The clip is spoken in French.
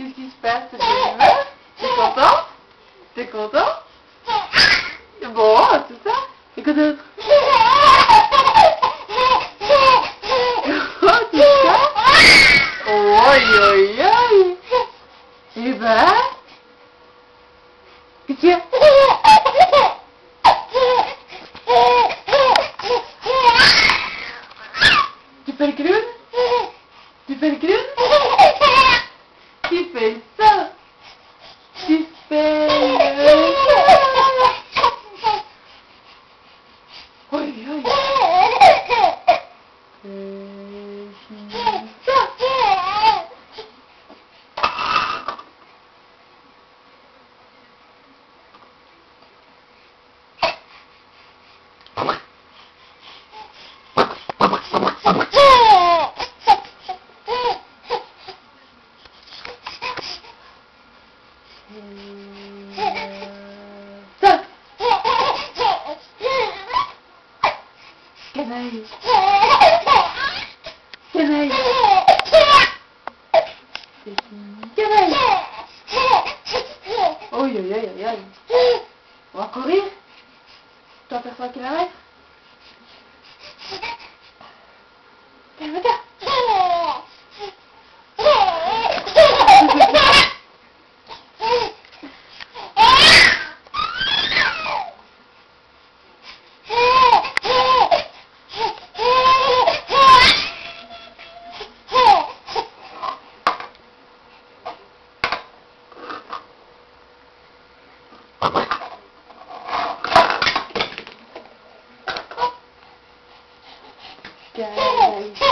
Qu'est-ce qui se passe? T'es content? T'es content? Bon, c'est ça. Et quoi d'autre? Oh, tu ça? Oi, oi, oi Eh ben? A Tu fais le clown Tu fais le clown fait ça Tu fais... Oui, oui. Qué nice. Qué nice. Qué nice. On va courir. Toi, personne qui 嘿嘿